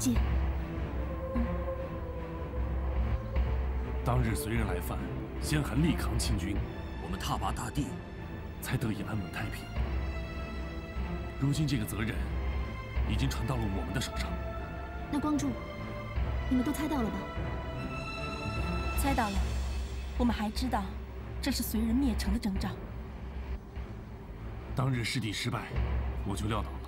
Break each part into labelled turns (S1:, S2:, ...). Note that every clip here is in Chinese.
S1: 姐，
S2: 当日随人来犯，先韩力扛清军，
S3: 我们踏拔大地，
S2: 才得以安稳太平。如今这个责任已经传到了我们的手上。
S1: 那光柱，你们都猜到了吧？
S4: 猜到了。我们还知道，这是随人灭城的征兆。
S2: 当日试地失败，我就料到了，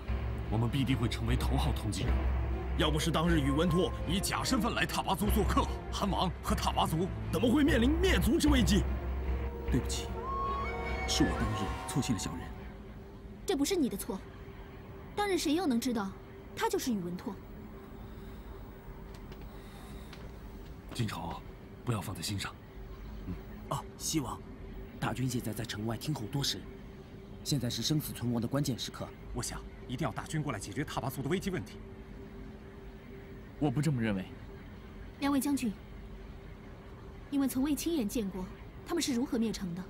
S2: 我们必定会成为头号通缉人物。
S3: 要不是当日宇文拓以假身份来踏拔族做客，韩王和踏拔族怎么会面临灭族之危机？
S5: 对不起，是我当日错信了小人。
S1: 这不是你的错。当日谁又能知道，他就是宇文拓？
S2: 金朝，不要放在心上。
S6: 哦，西王，大军现在在城外听候多时，现在是生死存亡的关键时刻。
S7: 我想一定要大军过来解决踏拔族的危机问题。
S8: 我不这么认为。
S1: 两位将军，你们从未亲眼见过他们是如何灭城的，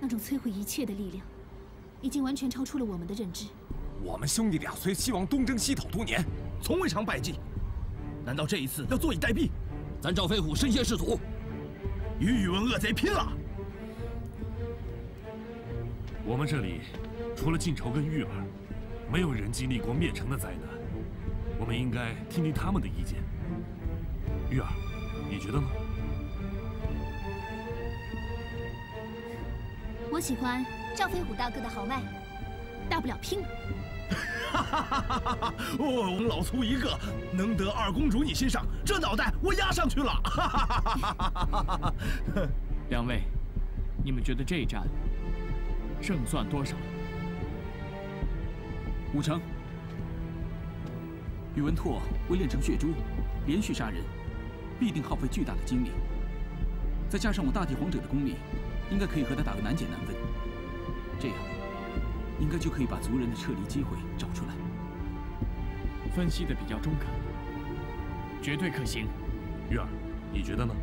S1: 那种摧毁一切的力量，已经完全超出了我们的认知。
S7: 我们兄弟俩随西王东征西讨多年，
S3: 从未尝败绩，难道这一次要坐以待毙？
S6: 咱赵飞虎身先士卒。
S3: 与宇文恶贼拼了！
S2: 我们这里除了晋仇跟玉儿，没有人经历过灭城的灾难。我们应该听听他们的意见。玉儿，你觉得呢？
S1: 我喜欢赵飞虎大哥的豪迈，大不了拼了。
S3: 哈哈哈哈哈！哦，老粗一个，能得二公主你欣赏，这脑袋我压上去了！哈哈哈哈哈！
S8: 两位，你们觉得这一战胜算多少？
S5: 五成。宇文拓为练成血珠，连续杀人，必定耗费巨大的精力。再加上我大地皇者的功力，应该可以和他打个难解难分。这样。应该就可以把族人的撤离机会找出来。
S8: 分析的比较中肯，绝对可行。
S2: 玉儿，你觉得呢？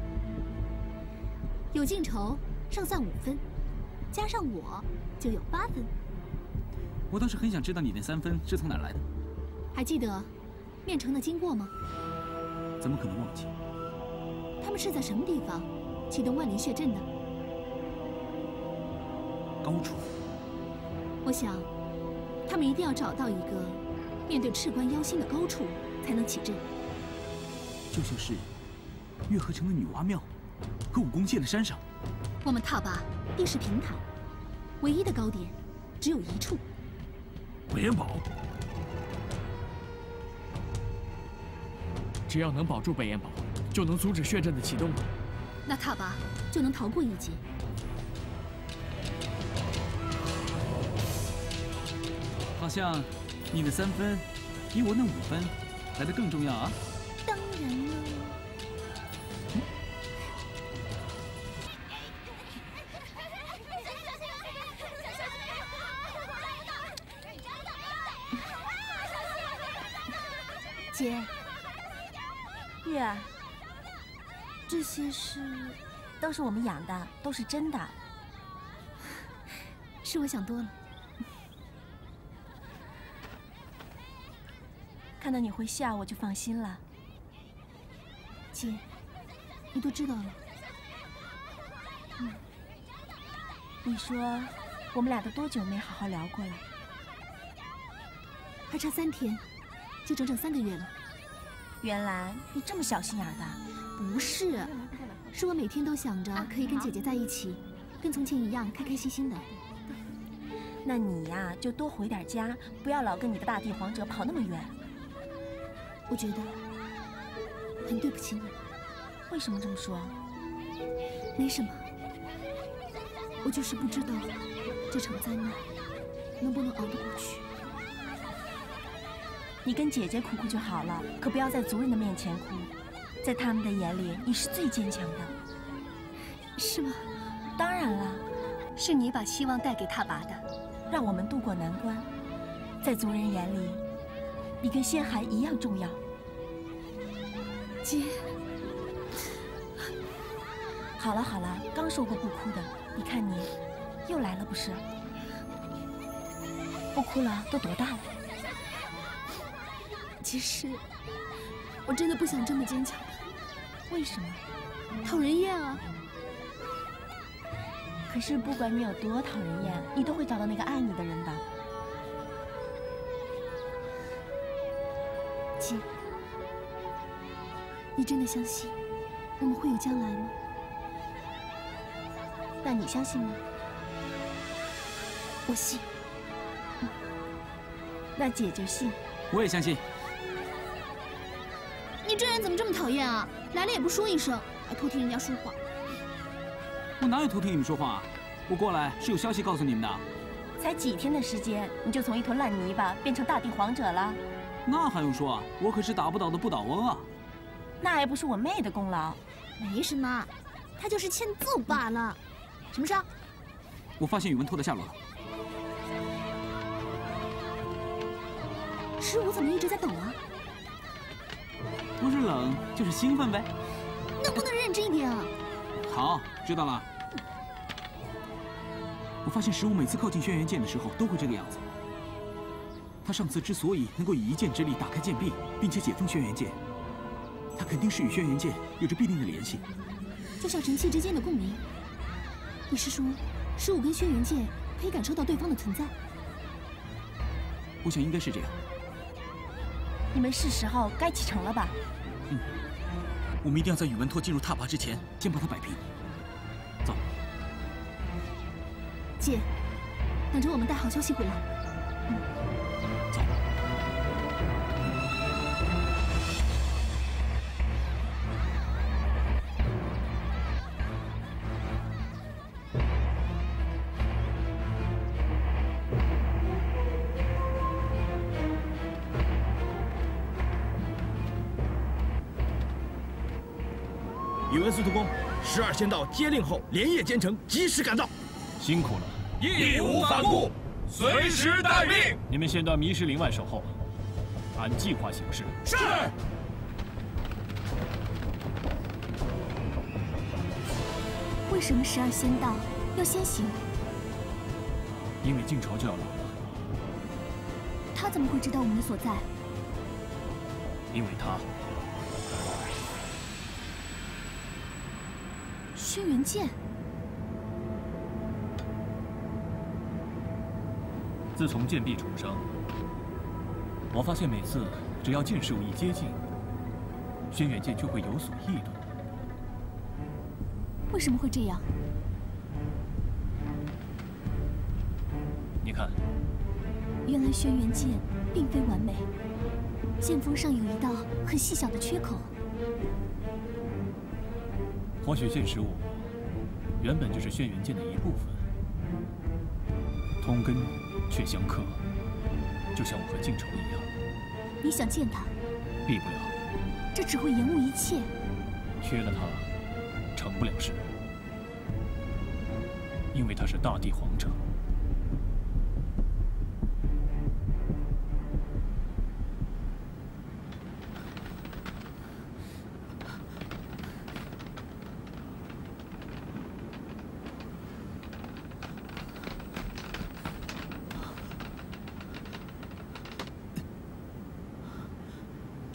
S1: 有进仇，胜算五分，加上我，就有八分。
S5: 我倒是很想知道你那三分是从哪来的。
S1: 还记得灭城的经过吗？
S5: 怎么可能忘记？
S1: 他们是在什么地方启动万灵血阵的？
S5: 高处。
S1: 我想，他们一定要找到一个面对赤关妖星的高处，才能起阵。
S5: 就像是月河城的女娲庙和武功剑的山上。
S1: 我们踏拔地势平坦，唯一的高点只有一处。
S2: 北岩堡，
S8: 只要能保住北岩堡，就能阻止血阵的启动了。
S1: 那踏拔就能逃过一劫。
S5: 好像你的三分比我那五分来的更重要啊！
S1: 当然了。
S4: 是我们养的，都是真的。
S1: 是我想多了。
S4: 看到你会笑，我就放心了。
S1: 姐，你都知道了。
S4: 嗯。你说，我们俩都多久没好好聊过了？
S1: 还差三天，就整整三个月了。
S4: 原来你这么小心眼的？
S1: 不是，是我每天都想着可以跟姐姐在一起，跟从前一样开开心心的。
S4: 那你呀，就多回点家，不要老跟你的大帝皇者跑那么远。
S1: 我觉得很对不起你，
S4: 为什么这么说？
S1: 没什么，我就是不知道这场灾难能不能熬得过去。
S4: 你跟姐姐哭哭就好了，可不要在族人的面前哭，在他们的眼里你是最坚强的，
S1: 是吗？
S4: 当然了，
S1: 是你把希望带给他拔的，
S4: 让我们渡过难关，在族人眼里。你跟仙寒一样重要，
S1: 姐。
S4: 好了好了，刚说过不哭的，你看你又来了不是？不哭了，都多大了？
S1: 其实，我真的不想这么坚强的。
S4: 为什么？
S1: 讨人厌啊！
S4: 可是不管你有多讨人厌，你都会找到那个爱你的人的。
S1: 姐，你真的相信我们会有将来吗？
S4: 那你相信吗？
S1: 我信。
S4: 那姐就信。
S5: 我也相信。
S1: 你这人怎么这么讨厌啊？来了也不说一声，还偷听人家说话。
S5: 我哪有偷听你们说话啊？我过来是有消息告诉你们的。
S4: 才几天的时间，你就从一坨烂泥巴变成大地皇者了？
S5: 那还用说啊？我可是打不倒的不倒翁啊！
S4: 那还不是我妹的功劳？
S1: 没什么，她就是欠揍罢了。什么事？
S5: 我发现宇文拓的下落了。
S1: 十五怎么一直在抖啊？
S5: 不是冷就是兴奋呗。
S1: 能不能认真一点啊？
S5: 好，知道了。我发现十五每次靠近轩辕剑的时候都会这个样子。他上次之所以能够以一剑之力打开剑壁，并且解封轩辕剑，他肯定是与轩辕剑有着必定的联系，
S1: 就像神器之间的共鸣。你是说，十五跟轩辕剑可以感受到对方的存在？
S5: 我想应该是这样。
S4: 你们是时候该启程了吧？
S5: 嗯，我们一定要在宇文拓进入踏拔之前，先把他摆平。走。
S1: 姐，等着我们带好消息回来。
S5: 嗯，
S3: 仙道接令后，连夜兼程，及时赶到。
S9: 辛苦了，
S10: 义无反顾，随时待命。
S9: 你们先到迷失林外守候，按计划行事。
S10: 是。
S1: 为什么十二仙道要先行？
S9: 因为晋朝就要来了。
S1: 他怎么会知道我们的所在？
S9: 因为他。
S1: 轩辕剑。
S9: 自从剑壁重生，我发现每次只要剑事物一接近，轩辕剑就会有所异动。
S1: 为什么会这样？
S9: 你看，
S1: 原来轩辕剑并非完美，剑锋上有一道很细小的缺口。
S9: 或许剑十五原本就是轩辕剑的一部分，通根却相克，就像我和靖仇一样。
S1: 你想见他？
S9: 避不了。
S1: 这只会延误一切。
S9: 缺了他，成不了事。因为他是大地皇者。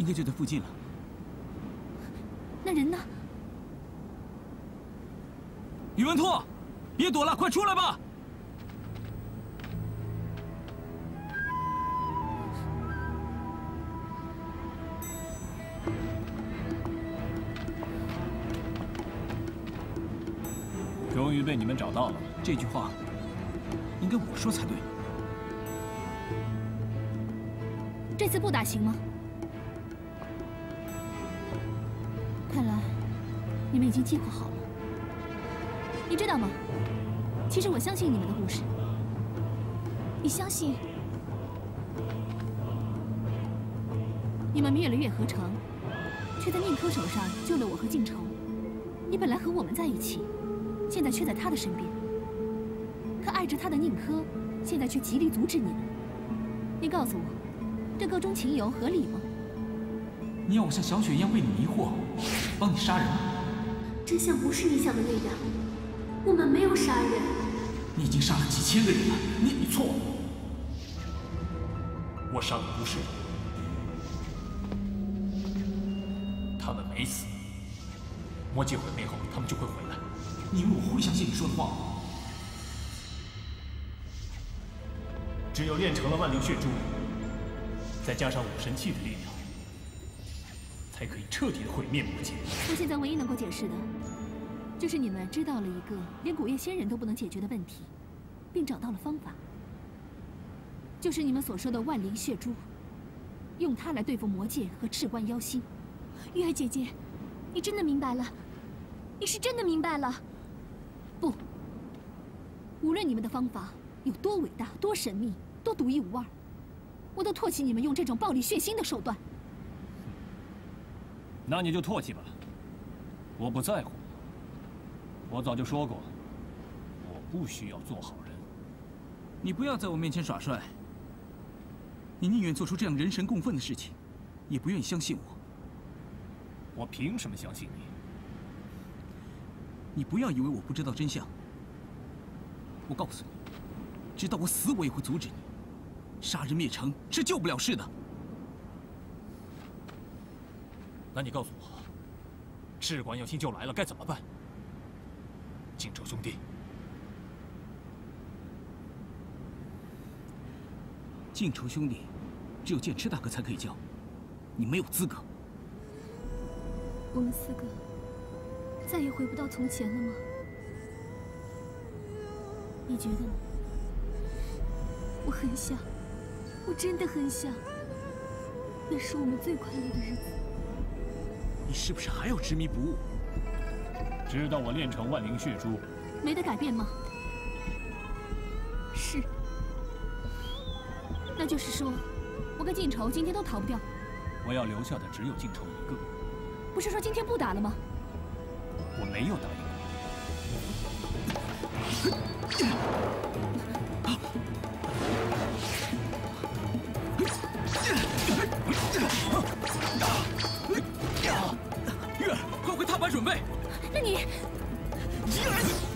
S5: 应该就在附近了。
S1: 那人呢？
S5: 宇文拓，别躲了，快出来吧！
S9: 终于被你们找到了。
S5: 这句话应该我说才对。
S1: 这次不打行吗？已经计划好了。你知道吗？其实我相信你们的故事。你相信你们灭了月河城，却在宁珂手上救了我和靖仇。你本来和我们在一起，现在却在他的身边。可爱着他的宁珂，现在却极力阻止你们。你告诉我，这歌中情由合理吗？
S5: 你要我像小雪一样被你迷惑，帮你杀人？
S1: 真相不是你想的那样，我们没有杀人。
S5: 你已经杀了几千个人了，你你错了。
S9: 我杀的不是人，没死。魔界毁灭后，他们就会回来。
S5: 你以为我会相信你说的话吗？
S9: 只有练成了万灵血珠，再加上武神器的力量，才可以彻底的毁灭魔界。
S1: 我现在唯一能够解释的，就是你们知道了一个连古月仙人都不能解决的问题，并找到了方法，就是你们所说的万灵血珠，用它来对付魔界和赤关妖星。
S4: 月儿姐姐，你真的明白了？你是真的明白了？
S1: 不，无论你们的方法有多伟大、多神秘、多独一无二，我都唾弃你们用这种暴力血腥的手段。
S9: 那你就唾弃吧，我不在乎。我早就说过，我不需要做好人。
S5: 你不要在我面前耍帅。你宁愿做出这样人神共愤的事情，也不愿意相信我。
S9: 我凭什么相信你？
S5: 你不要以为我不知道真相。我告诉你，直到我死，我也会阻止你。杀人灭城是救不了事的。
S9: 那你告诉我，赤管妖星就来了，该怎么办？荆州兄弟，
S5: 晋仇兄弟，只有剑痴大哥才可以教，你没有资格。
S4: 我们四个再也回不到从前了吗？你觉得呢？我很想，我真的很想，那是我们最快乐的日子。
S5: 你是不是还要执迷不悟？
S9: 直到我练成万灵血珠，
S1: 没得改变吗？
S4: 是。
S1: 那就是说，我跟晋仇今天都逃不掉。
S9: 我要留下的只有晋仇一个。
S1: 不是说今天不打了吗？
S9: 我没有答
S5: 应。准备。
S1: 那你。
S2: 迷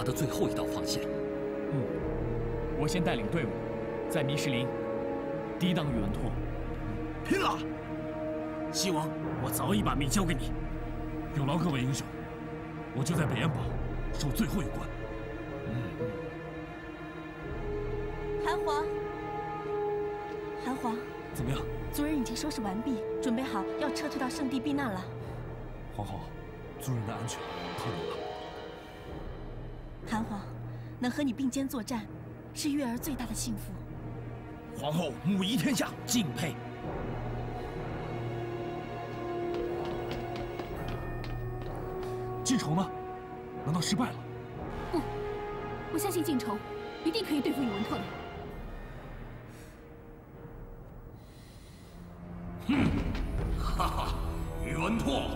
S11: 拔的最后一道防线。
S8: 嗯，我先带领队伍，在迷石林抵挡宇文拓。
S3: 拼了！
S2: 西王，我早已把命交给你，有劳各位英雄，我就在北安堡守最后一关。
S4: 嗯韩皇，韩皇，
S2: 怎么样？
S4: 族人已经收拾完毕，准备好要撤退到圣地避难了。
S2: 皇后，族人的安全透露了。
S4: 韩皇，能和你并肩作战，是月儿最大的幸福。
S3: 皇后母仪天下，敬佩。
S2: 晋仇呢？难道失败了？
S1: 不，我相信晋仇一定可以对付宇文拓的。
S7: 哼，哈哈，宇文拓，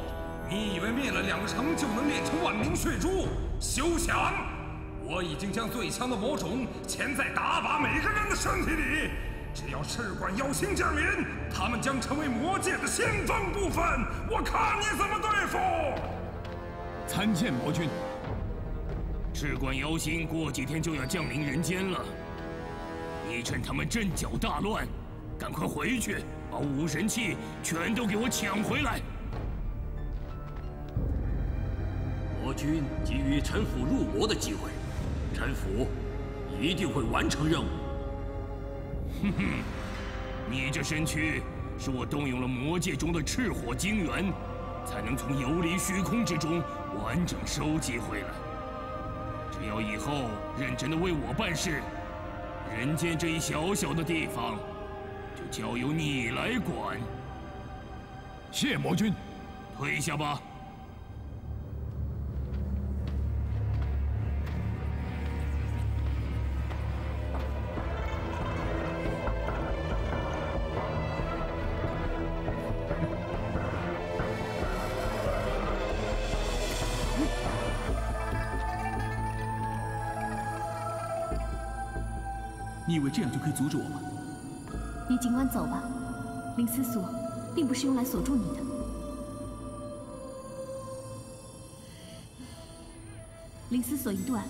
S7: 你以为灭了两城就能炼成万灵血珠？休想！我已经将最强的魔种潜在打靶每个人的身体里，只要赤管妖星降临，他们将成为魔界的先锋部分。我看你怎么对付！
S2: 参见魔君。
S12: 赤管妖星过几天就要降临人间了，你趁他们阵脚大乱，赶快回去，把五神器全都给我抢回来。
S11: 魔君给予陈府入魔的机会，陈府一定会完成任务。
S12: 哼哼，你这身躯是我动用了魔界中的赤火精元，才能从游离虚空之中完整收集回来。只要以后认真的为我办事，人间这一小小的地方就交由你来管。
S10: 谢魔君，
S12: 退下吧。
S5: 为这样就可以阻止我吗？
S1: 你尽管走吧，灵思锁并不是用来锁住你的。灵思锁一断，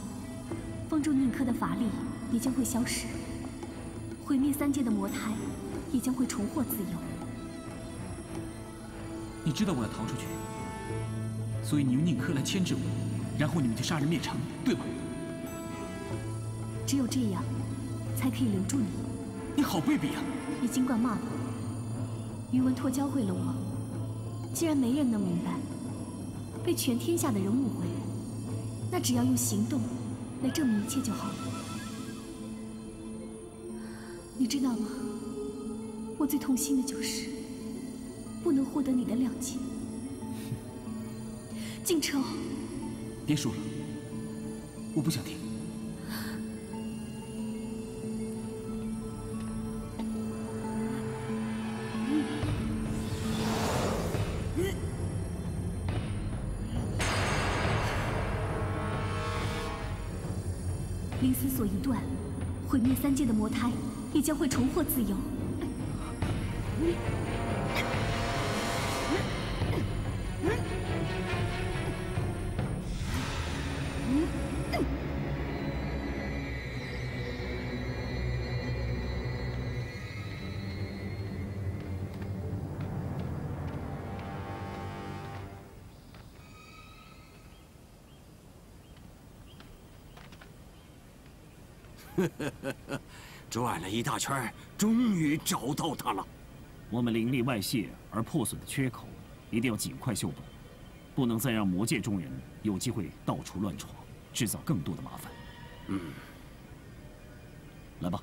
S1: 封住宁珂的法力也将会消失，毁灭三界的魔胎也将会重获自由。
S5: 你知道我要逃出去，所以你用宁珂来牵制我，然后你们就杀人灭城，对吗？
S1: 只有这样。才可以留住你。
S5: 你好卑鄙啊！
S1: 你尽管骂我。余文拓教会了我，既然没人能明白，被全天下的人误会，那只要用行动来证明一切就好了。你知道吗？我最痛心的就是不能获得你的谅解。靖城，
S5: 别说了，我不想听。
S1: 断，毁灭三界的魔胎也将会重获自由。
S11: 转了一大圈，终于找到他了。
S13: 我们灵力外泄而破损的缺口，一定要尽快修补，不能再让魔界中人有机会到处乱闯，制造更多的麻烦。
S11: 嗯，
S13: 来吧。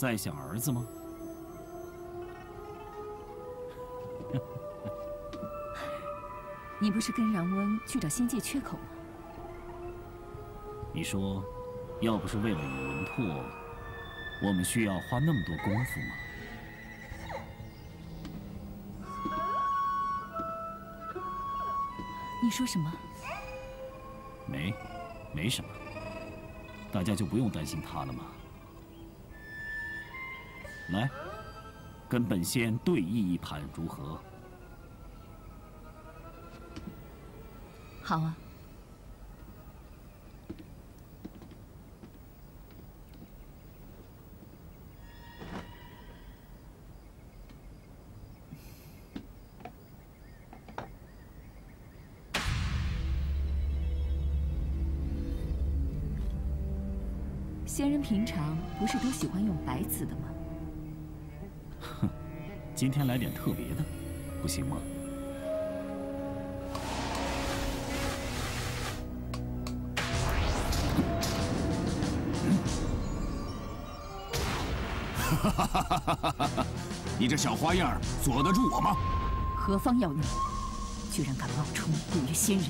S13: 在想儿子吗？
S14: 你不是跟燃温去找仙界缺口吗？
S13: 你说，要不是为了宇文拓，我们需要花那么多功夫吗？
S14: 你说什么？
S13: 没，没什么。大家就不用担心他了吗？来，跟本仙对弈一盘如何？
S14: 好啊。仙人平常不是都喜欢用白瓷的吗？
S13: 今天来点特别的，不行吗？
S15: 哈哈哈哈哈！你这小花样锁得住我吗？
S14: 何方妖孽，居然敢冒充古月仙人！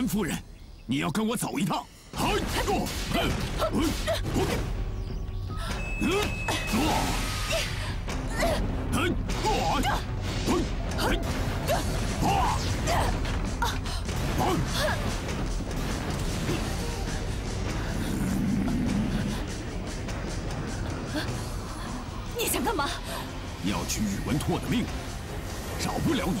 S15: 宇文夫人，你要跟我走一趟？嗨！我，哼，哼，哼，嗯，我，哼，我，哼，哼，我，哼。
S14: 你想干嘛？
S15: 要取宇文拓的命。饶不了你！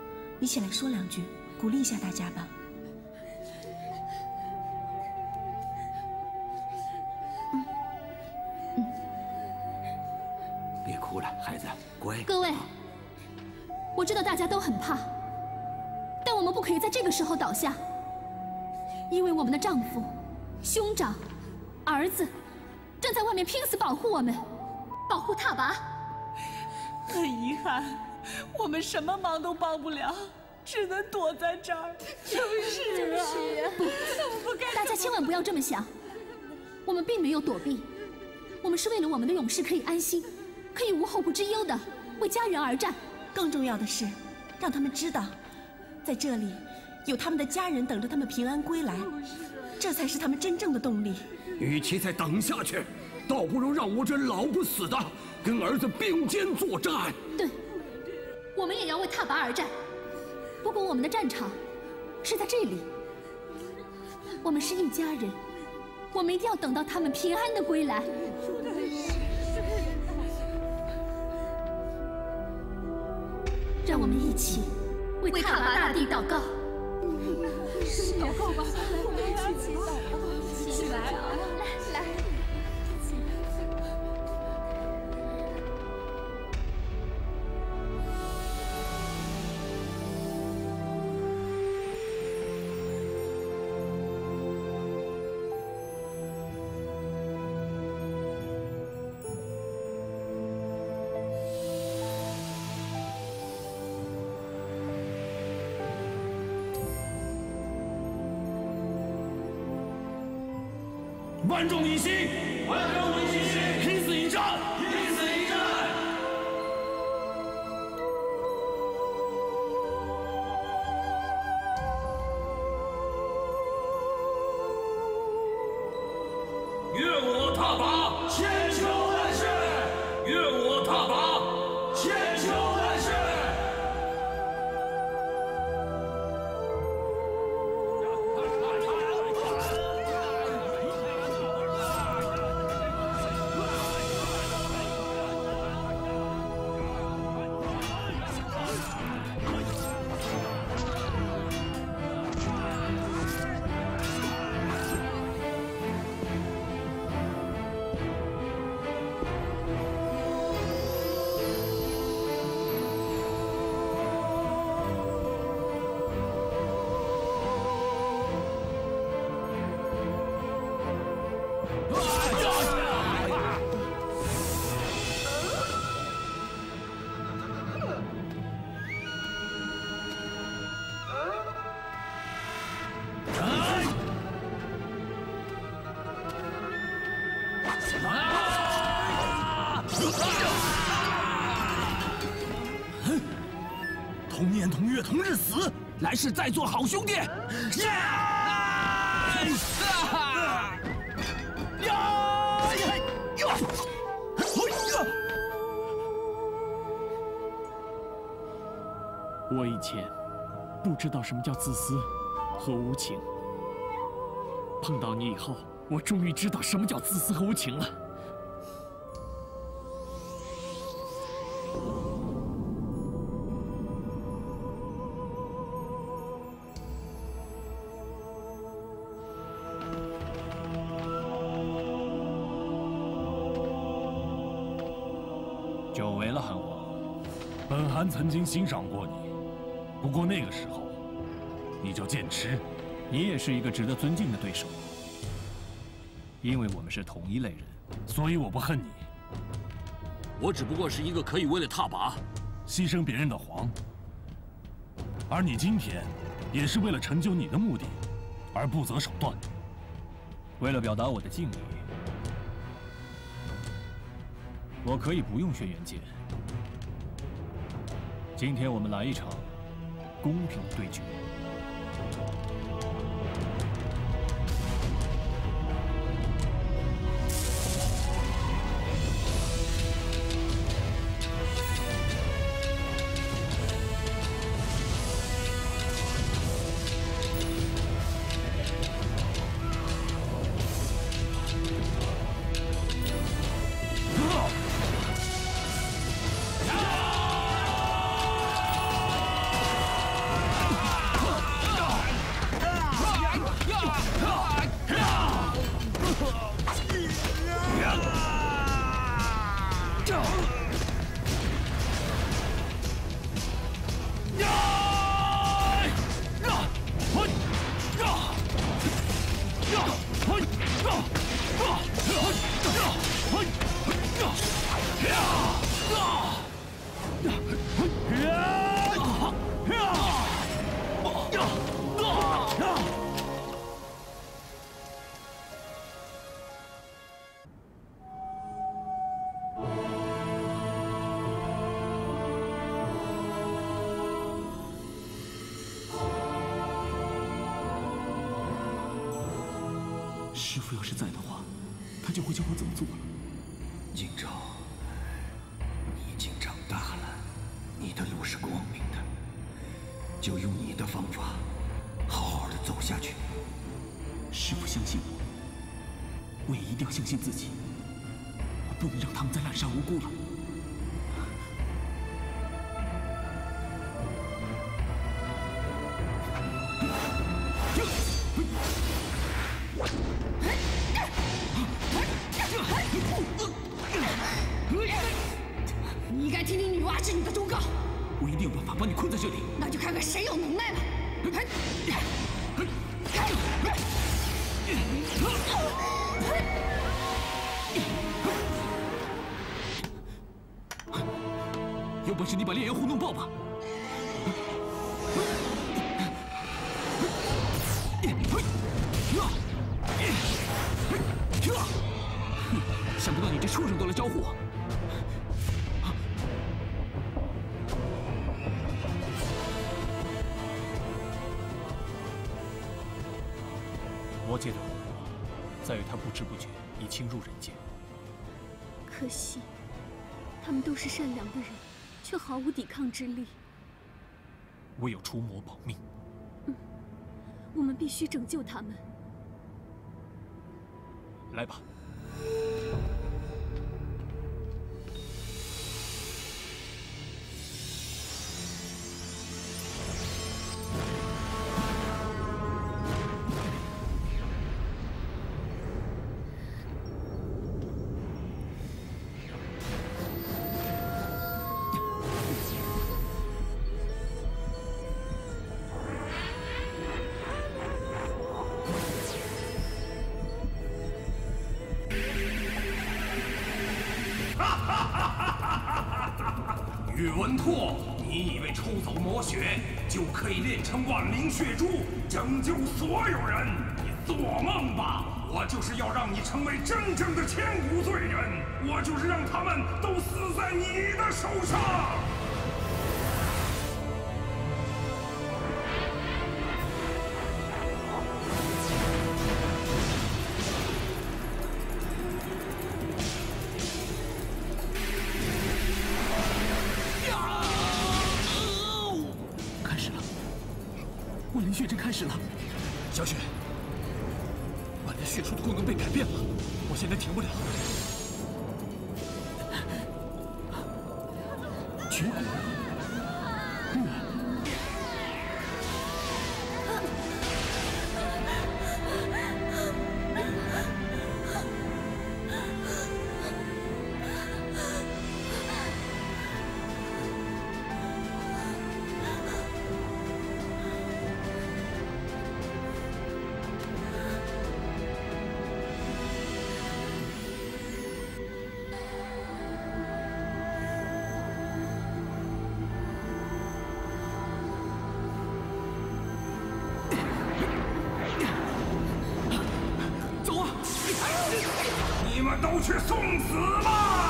S4: 你起来说两句，鼓励一下大家吧。
S11: 别哭了，孩子，乖。
S1: 各位，我知道大家都很怕，但我们不可以在这个时候倒下，因为我们的丈夫、兄长、儿子正在外面拼死保护我们，保护踏拔。
S16: 很遗憾，我们什么忙都帮不了，只能躲在这儿。
S1: 就是啊，不，大家千万不要这么想，我们并没有躲避，我们是为了我们的勇士可以安心，可以无后顾之忧的为家园而战。
S4: 更重要的是，让他们知道，在这里有他们的家人等着他们平安归来，这才是他们真正的动力。
S11: 与其再等下去，倒不如让我这老不死的。跟儿子并肩作战。
S1: 对，我们也要为踏拔而战。不过我们的战场是在这里。我们是一家人，我们一定要等到他们平安的归来。让我们一起为踏拔大地祷告。
S16: 祷告吧，我们一起祷告，起来
S2: 万众一心，
S10: 万众一心，
S6: 是在做好兄弟。
S8: 我以前不知道什么叫自私和无情，碰到你以后，我终于知道什么叫自私和无情了。
S2: 久违了，韩王。本汗曾经欣赏过你，不过那个时候，你叫剑痴。
S8: 你也是一个值得尊敬的对手，因为我们是同一类人，
S2: 所以我不恨你。
S11: 我只不过是一个可以为了踏拔，
S2: 牺牲别人的皇，而你今天，也是为了成就你的目的，而不择手段。
S8: 为了表达我的敬意，我可以不用轩辕剑。今天我们来一场
S9: 公平对决。
S17: 师傅要是在的话，他就会教我怎么做了。
S11: 景昭，你已经长大了，你的路是光明的，就用你的方法，好好的走下去。
S17: 师傅相信我，我也一定要相信自己。我不能让他们再滥杀无辜了。
S7: 魔界的火在于他不知不觉已侵入人间。
S1: 可惜，他们都是善良的人，却毫无抵抗之力。
S7: 唯有除魔保命。
S1: 嗯我们必须拯救他们。
S7: 来吧。
S10: 成为真正的千古罪人，我就是让他们都死在你的手上。去送死吧！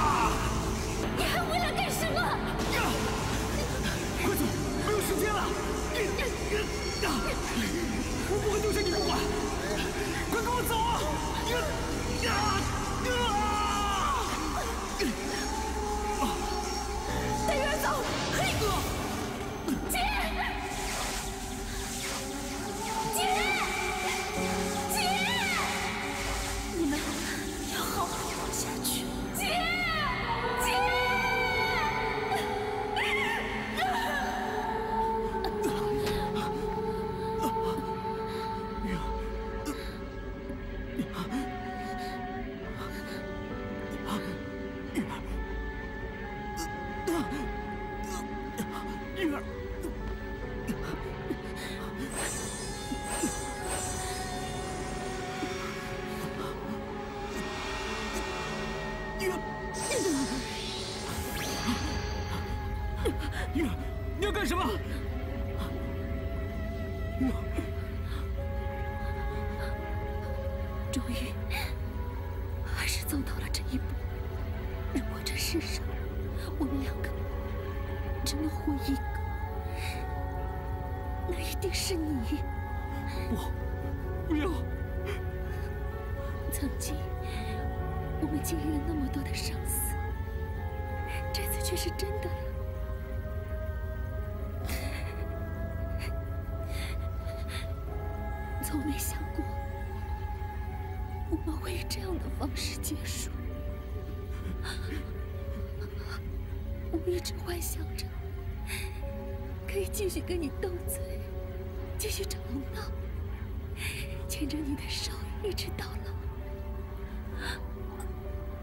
S1: 牵着你的手一直到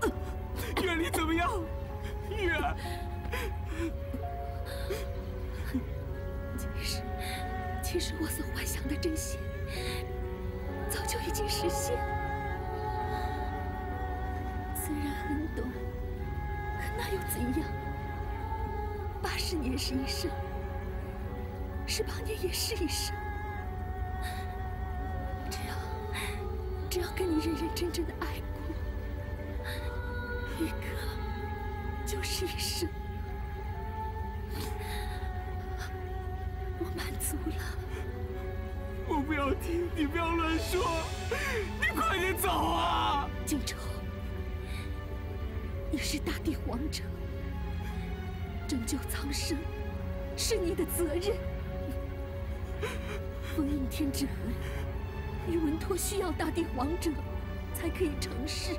S1: 老。
S16: 玉儿，你怎么样？玉儿，
S1: 其实，其实我所幻想的真心，早就已经实现了。虽然很短，可那又怎样？八十年是一生，十八年也是一生。跟你认认真真的爱过，一个就是一生。我满足了。
S16: 我不要听，你不要乱说，你快点走啊！
S1: 靖仇，你是大地皇者，拯救苍生是你的责任。封印天之痕，文拓需要大地皇者才可以成事。